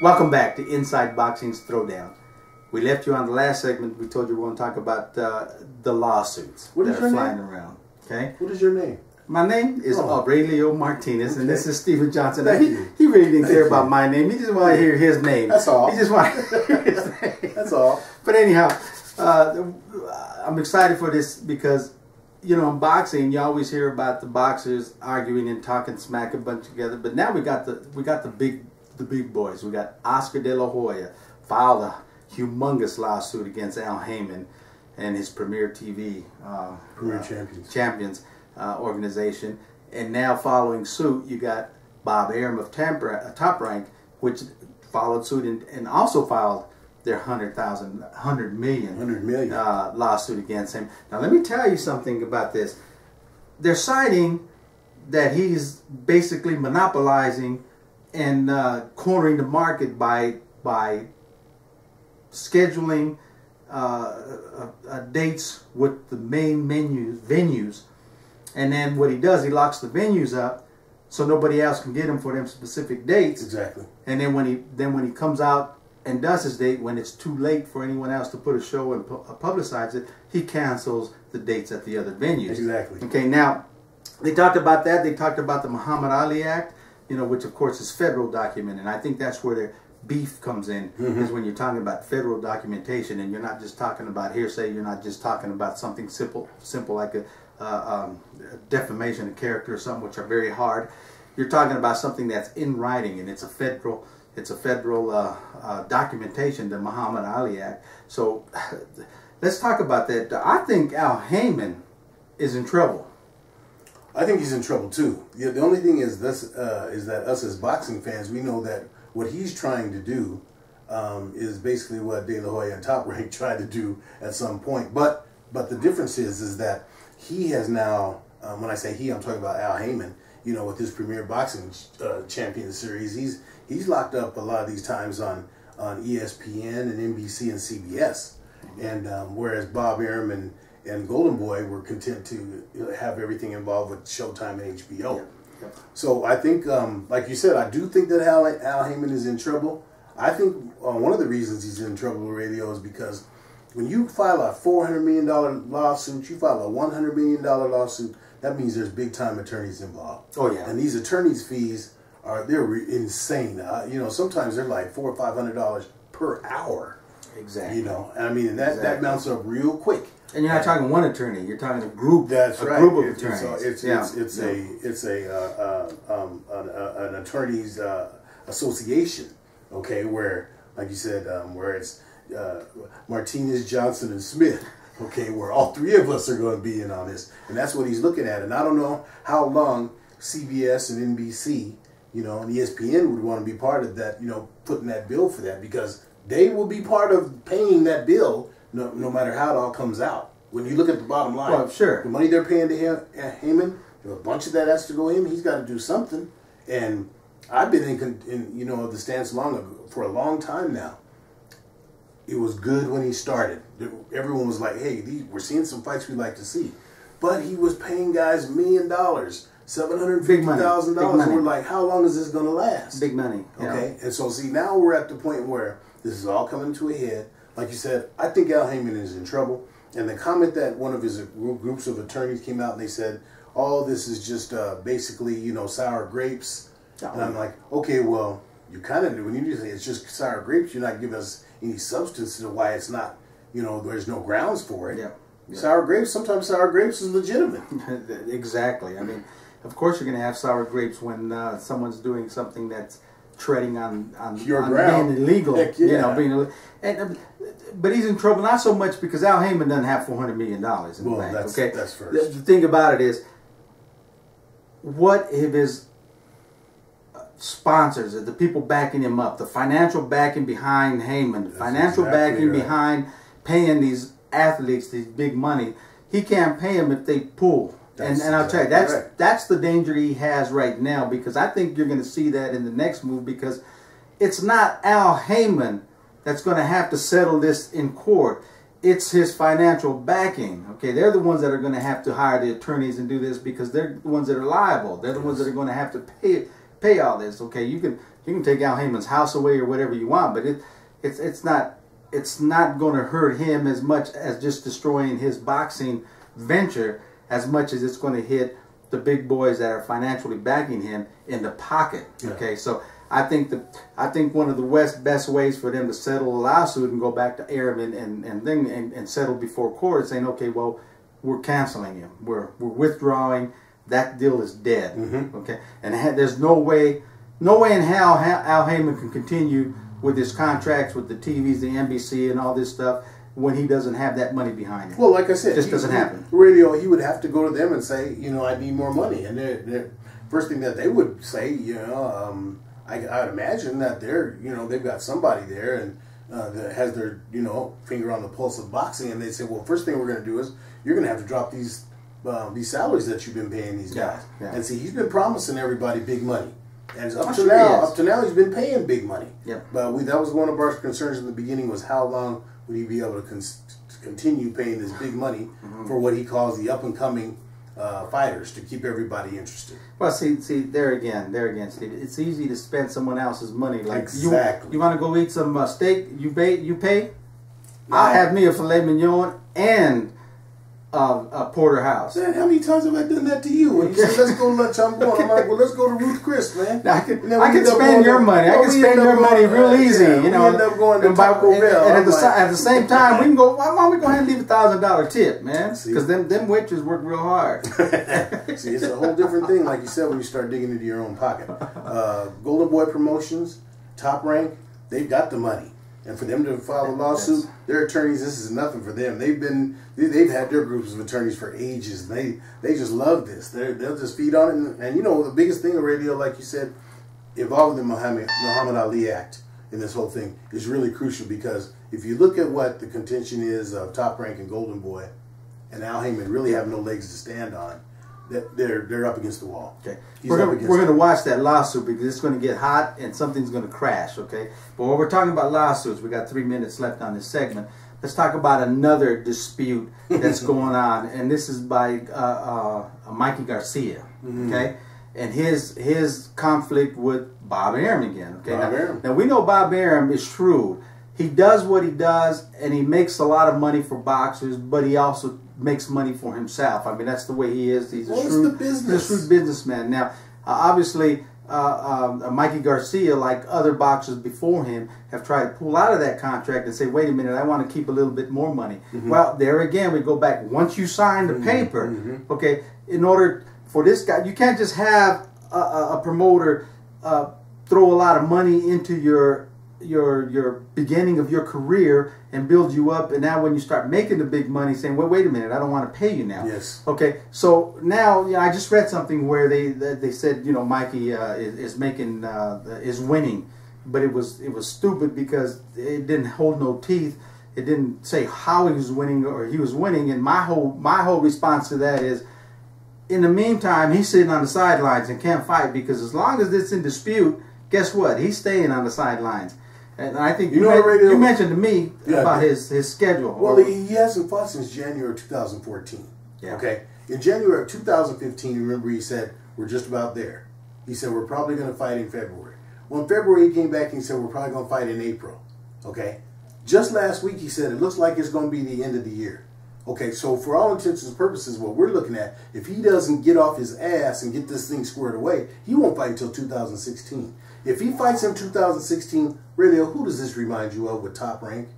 Welcome back to Inside Boxing's Throwdown. We left you on the last segment. We told you we are going to talk about uh, the lawsuits What that is are flying name? around. Okay, What is your name? my name is Oh. Aurelio Martinez, and this is Stephen Johnson. He, he really didn't Thank care you. about my name. He just wanted to hear his name. That's all. He just wanted to hear his name. That's all. But anyhow, uh, I'm excited for this because, you know, in boxing, you always hear about the boxers arguing and talking smack a bunch together. But now we got the we got the big the big boys. We got Oscar De La Hoya filed a humongous lawsuit against Al Haymon and his Premier TV uh, Premier uh, Champions. Champions uh, organization. And now following suit, you got Bob Arum of Tampa, uh, Top Rank, which followed suit and, and also filed their 100,000, 100 million, 100 million. Uh, lawsuit against him. Now, let me tell you something about this. They're citing that he's basically monopolizing and uh, cornering the market by by scheduling uh, uh, uh, dates with the main menus venues, and then what he does, he locks the venues up so nobody else can get them for them specific dates. Exactly. And then when he then when he comes out and does his date, when it's too late for anyone else to put a show and pu- uh, publicize it, he cancels the dates at the other venues. Exactly. Okay, now they talked about that. They talked about the Muhammad Ali Act, you know, which of course is federal document, and I think that's where the beef comes in is when you're talking about federal documentation, and you're not just talking about hearsay. You're not just talking about something simple, simple like a uh, um, defamation of character or something, which are very hard. You're talking about something that's in writing, and it's a federal. It's a federal uh, uh, documentation, the Muhammad Ali Act. So let's talk about that. I think Al Haymon is in trouble. I think he's in trouble too. Yeah, the only thing is this uh, is that us as boxing fans, we know that what he's trying to do um, is basically what De La Hoya and Top Rank tried to do at some point. But but the difference is is that he has now. Um, when I say he, I'm talking about Al Haymon. You know, with his Premier Boxing uh, Champion Series, he's he's locked up a lot of these times on on ESPN and NBC and CBS. And um, whereas Bob Arum and, and Golden Boy were content to have everything involved with Showtime and HBO. So I think, um, like you said, I do think that Al, Al Haymon is in trouble. I think uh, one of the reasons he's in trouble with Aurelio is because when you file a $400 million lawsuit, you file a $100 million lawsuit, that means there's big time attorneys involved. Oh, yeah. And these attorneys' fees are, they're re- insane. Uh, you know, sometimes they're like four or $500 per hour. Exactly. You know, I mean, and that, that mounts up real quick. And you're not talking one attorney. You're talking a group. That's a right. group of It's- attorneys. It's, it's, yeah. it's, it's yeah. a it's a uh, uh, um, an, uh, an attorneys uh, association. Okay, where like you said, um, where it's uh, Martinez, Johnson, and Smith. Okay, where all three of us are going to be in on this, and that's what he's looking at. And I don't know how long CBS and NBC, you know, and ESPN would want to be part of that. You know, putting that bill for that because they will be part of paying that bill, no, no matter how it all comes out. When you look at the bottom line, Well, sure. the money they're paying to him, Haymon, a bunch of that has to go him. He's got to do something. And I've been in, in you know the stance long ago, for a long time now. It was good when he started. Everyone was like, "Hey, these, we're seeing some fights we like to see," but he was paying guys million dollars, seven hundred fifty thousand dollars. We're like, "How long is this going to last?" big money. yeah. Okay, and so see now we're at the point where this is all coming to a head. Like you said, I think Al Haymon is in trouble. And the comment that one of his groups of attorneys came out and they said, "All this is just uh, basically you know sour grapes," and I'm like, "Okay, well, you kind of do when you say it's just sour grapes. You're not giving us any substance to why it's not. You know, there's no grounds for it. Yeah. Yeah. Sour grapes. Sometimes sour grapes is legitimate. exactly. I mean, of course you're going to have sour grapes when uh, someone's doing something that's treading on on, Your on ground. being illegal. Heck You know, being ill- and, uh, but he's in trouble not so much because Al Haymon doesn't have four hundred million dollars in Well, the bank. that's- okay, that's first. the thing about it is, what if his uh, sponsors, the people backing him up, the financial backing behind Haymon, the That's financial exactly backing right. behind paying these athletes these big money, he can't pay them if they pull. And, and I'll tell you, that's that's the danger he has right now because I think you're going to see that in the next move because it's not Al Haymon that's going to have to settle this in court. It's his financial backing. Okay, they're the ones that are going to have to hire the attorneys and do this because they're the ones that are liable. They're the ones that are going to have to pay pay all this. Okay, you can you can take Al Haymon's house away or whatever you want, but it it's it's not it's not going to hurt him as much as just destroying his boxing venture as much as it's going to hit the big boys that are financially backing him in the pocket. Yeah. Okay, so I think the I think one of the West best ways for them to settle a lawsuit and go back to Arum and and and, then, and, and settle before court, saying, okay, well, we're canceling him, we're we're withdrawing. That deal is dead. Mm-hmm. Okay, and ha- there's no way, no way in hell Al Haymon can continue with his contracts with the TVs, the NBC, and all this stuff when he doesn't have that money behind him. Well, like I said, Just doesn't happen. Aurelio, he would have to go to them and say, you know, I need more money, and they're, they're, first thing that they would say, you know, um, I, I would imagine that they're, you know, they've got somebody there and uh, that has their, you know, finger on the pulse of boxing, and they say, well, first thing we're going to do is you're going to have to drop these um, these salaries that you've been paying these guys. yeah. And see, he's been promising everybody big money. And up to now, up to now, he's been paying big money. Yep. But we, that was one of our concerns in the beginning was how long would he be able to, con- to continue paying this big money Mm-hmm. for what he calls the up and coming uh, fighters to keep everybody interested. Well, see, see, there again, there again, Steve. It's easy to spend someone else's money. Like Exactly. you, you want to go eat some uh, steak? You pay, you pay. I'll have me a filet mignon and uh, a porterhouse. Man, how many times have I done that to you? When you say let's go to lunch, I'm going. I'm like, well, let's go to Ruth Chris, man. I can, I can spend your money. I oh, can spend your money real uh, easy. you know, end up going to and Taco and- Bell. And at the, like- at the same time, we can go. Why don't we go ahead and leave a thousand dollar tip, man? Because them them waitress work real hard. See, it's a whole different thing, like you said, when you start digging into your own pocket. Uh, Golden Boy Promotions, Top Rank, they've got the money, and for them to file a lawsuit, their attorneys, this is nothing for them. They've been, they, they've had their groups of attorneys for ages. They, they just love this. They they'll just feed on it, and, and you know the biggest thing of Aurelio, like you said, involving the Muhammad Muhammad Ali Act in this whole thing is really crucial because if you look at what the contention is of Top Rank and Golden Boy, and Al Haymon really have no legs to stand on, that they're they're up against the wall. Okay, He's we're gonna we're gonna watch that lawsuit because it's gonna get hot and something's gonna crash. Okay, but when we're talking about lawsuits, we got three minutes left on this segment. Let's talk about another dispute that's going on, and this is by uh, uh, Mikey Garcia. Mm-hmm. Okay, and his his conflict with Bob Arum again. Okay, Bob now, Arum. now we know Bob Arum is shrewd. He does what he does, and he makes a lot of money for boxers, but he also makes money for himself. I mean, that's the way he is. He's a shrewd, the business. a shrewd businessman. Now, uh, obviously, uh, um, Mikey Garcia, like other boxers before him, have tried to pull out of that contract and say, "Wait a minute, I want to keep a little bit more money." Mm-hmm. Well, there again, we go back. Once you sign the paper, Mm-hmm. okay, in order for this guy, you can't just have a, a, a promoter uh, throw a lot of money into your your your beginning of your career and build you up and now when you start making the big money saying well wait a minute i don't want to pay you now Yes. okay so now you know, i just read something where they they said you know mikey uh, is, is making uh, is winning but it was it was stupid because it didn't hold no teeth it didn't say how he was winning or he was winning and my whole my whole response to that is in the meantime, he's sitting on the sidelines and can't fight because as long as it's in dispute, guess what? He's staying on the sidelines. And I think You you, know you mentioned to me Yeah. about his, his schedule. Well, he, he hasn't fought since January 2014. Yeah. Okay. In January of 2015, remember he said we're just about there. He said we're probably going to fight in February. Well, in February he came back and he said we're probably going to fight in April. Okay. Just last week he said it looks like it's going to be the end of the year. Okay, so for all intents and purposes, what we're looking at, if he doesn't get off his ass and get this thing squared away, he won't fight until 2016. If he fights in 2016, really, who does this remind you of with top rank?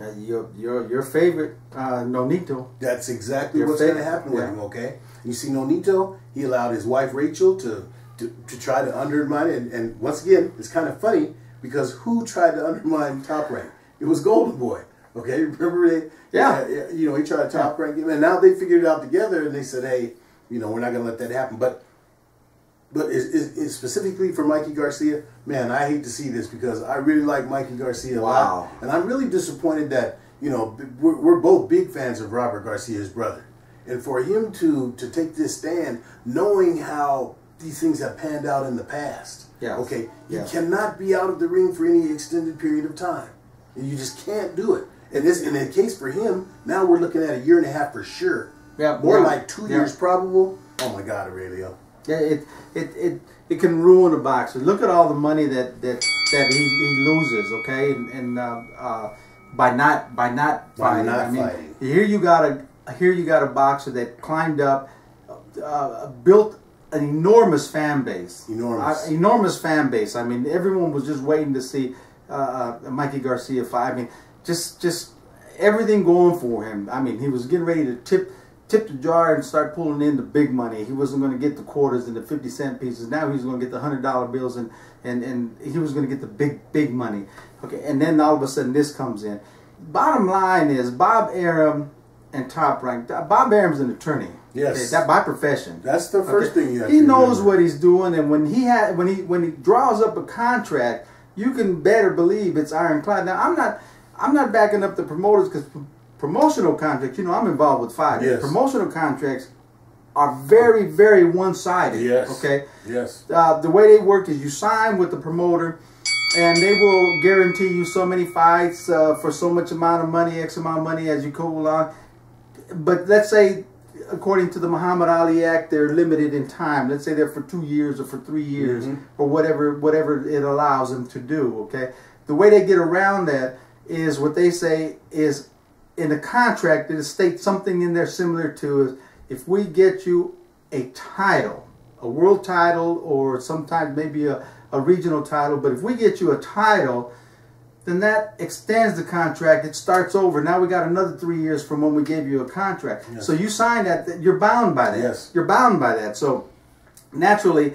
Uh, your, your, your favorite, uh, Nonito. That's exactly Your what's going to happen with yeah. him. Okay, you see, Nonito, he allowed his wife Rachel to to, to try to undermine it, and, and once again, it's kind of funny because who tried to undermine Top Rank? It was Golden Boy. Okay, remember they? Yeah. yeah, you know, he tried to top rank him, and now they figured it out together, and they said, hey, you know, we're not going to let that happen, but. But is, is, is specifically for Mikey Garcia, man, I hate to see this because I really like Mikey Garcia a Wow. lot, and I'm really disappointed that you know we're, we're both big fans of Robert Garcia, his brother, and for him to to take this stand, knowing how these things have panned out in the past. Yes. Okay, you Yes. cannot be out of the ring for any extended period of time. You just can't do it. And this, in the case for him, now we're looking at a year and a half for sure. Yeah, More yeah, like two yeah. years probable. Oh my God, Aurelio. Yeah, it it it it can ruin a boxer. Look at all the money that that that he, he loses. Okay, and, and uh, uh, by not by not By fighting. not I mean, fighting. here you got a here you got a boxer that climbed up, uh, built an enormous fan base. Enormous. Uh, enormous fan base. I mean, everyone was just waiting to see uh, uh, Mikey Garcia fight. I mean, just just everything going for him. I mean, he was getting ready to tip tip the jar and start pulling in the big money. He wasn't going to get the quarters and the fifty cent pieces. Now he was going to get the hundred dollar bills and and and he was going to get the big big money. Okay, and then all of a sudden this comes in. Bottom line is Bob Arum and Top Rank. Bob Arum's an attorney. Yes. Okay, that by profession. That's the first Okay. thing He knows remember. what he's doing, and when he had when he when he draws up a contract, you can better believe it's ironclad. Now, I'm not I'm not backing up the promoters because promotional contracts. You know, I'm involved with fighters. Yes. Promotional contracts are very very one sided. Yes. Okay. Yes. Uh, the way they work is you sign with the promoter, and they will guarantee you so many fights uh, for so much amount of money, X amount of money as you go along. But let's say, according to the Muhammad Ali Act, they're limited in time. Let's say they're for two years or for three years or whatever whatever it allows them to do. Okay, the way they get around that is what they say is in the contract it states something in there similar to is if we get you a title, a world title, or sometimes maybe a, a regional title, but if we get you a title, then that extends the contract. It starts over. Now we got another three years from when we gave you a contract. Yes. So you sign that, that- you're bound by that. Yes. You're bound by that. So naturally,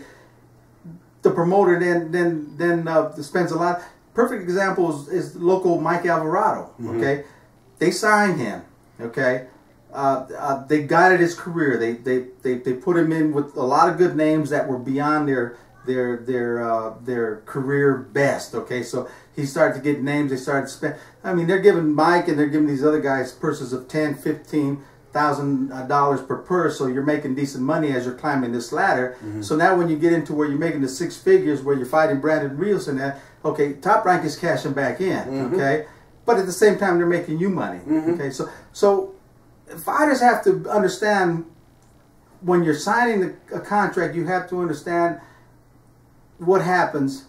the promoter then then then uh, spends a lot. Perfect example is, is local Mike Alvarado. Okay, they signed him. Okay, uh, uh, they guided his career. They, they they they put him in with a lot of good names that were beyond their their their uh, their career best. Okay, so he started to get names. They started to spend. I mean, they're giving Mike and they're giving these other guys purses of ten, fifteen thousand uh, dollars per purse. So you're making decent money as you're climbing this ladder. Mm-hmm. So now when you get into where you're making the six figures, where you're fighting Brandon Rios and that, okay, top rank is cashing back in. Mm-hmm. Okay, but at the same time they're making you money. Mm-hmm. Okay, so so fighters have to understand when you're signing a, a contract, you have to understand what happens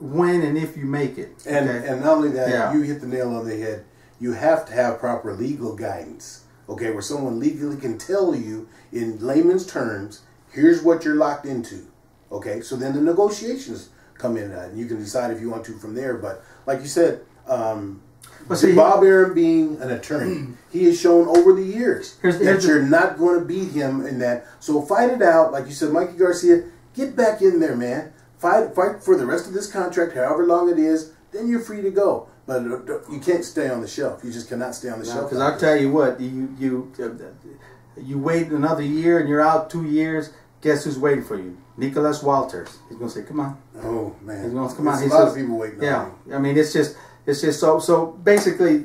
when and if you make it. And okay? and not only that, Yeah. you hit the nail on the head. You have to have proper legal guidance. Okay, where someone legally can tell you in layman's terms, here's what you're locked into. Okay, so then the negotiations come in, and you can decide if you want to from there. But like you said, um, But see, Bob Arum being an attorney, he has shown over the years Here's- that here's the- you're not going to beat him in that. So fight it out, like you said, Mikey Garcia. Get back in there, man. Fight, fight for the rest of this contract, however long it is. Then you're free to go. But you can't stay on the shelf. You just cannot stay on the shelf. Because I'll tell you what, you you uh, you wait another year and you're out two years. Guess who's waiting for you? Nicholas Walters. He's gonna say, "Come on." Oh man, He's gonna come on. There's He a lot says- of people waiting. Yeah, on. I mean, it's just it's just so so. Basically,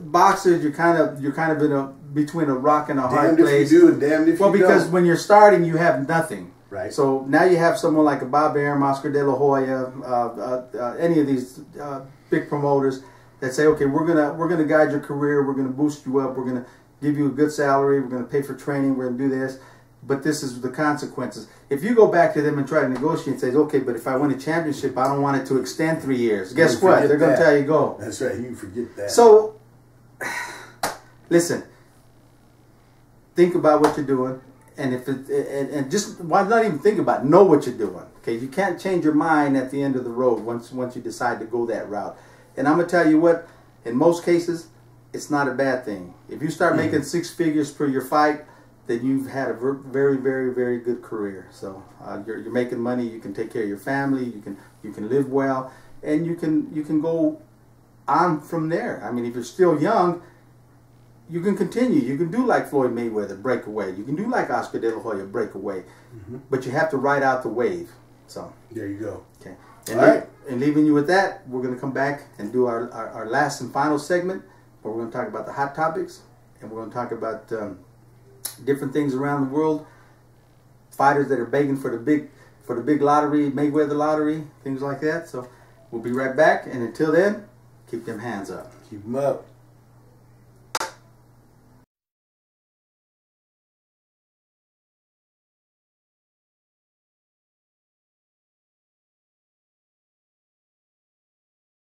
boxers, you're kind of you're kind of in a between a rock and a hard Damned if place. you do damned if Well, you because don't. when you're starting, you have nothing. Right. So now you have someone like a Bob Arum, Oscar De La Hoya, uh, uh, uh, any of these uh, big promoters that say, okay, we're gonna we're gonna guide your career, we're gonna boost you up, we're gonna give you a good salary, we're gonna pay for training, we're gonna do this, but this is the consequences. If you go back to them and try to negotiate and say, okay, but if I win a championship, I don't want it to extend three years. Guess what? They're gonna tell you go. That's right. You forget that. So, listen. Think about what you're doing, and if it and, and just why not even think about it, know what you're doing. Okay, you can't change your mind at the end of the road once once you decide to go that route. And I'm gonna tell you what, in most cases, it's not a bad thing. If you start making six figures per your fight, then you've had a ver- very very very good career. So uh, you're you're making money. You can take care of your family. You can you can live well, and you can you can go on from there. I mean, if you're still young, you can continue. You can do like Floyd Mayweather, break away. You can do like Oscar De La Hoya, break away. But you have to ride out the wave. So, there you go. okay. And, All lea- and leaving you with that, we're going to come back and do our, our, our last and final segment where we're going to talk about the hot topics and we're going to talk about um, different things around the world. Fighters that are begging for the big for the big lottery, Mayweather lottery, things like that. So we'll be right back. And until then, keep them hands up. Keep them up.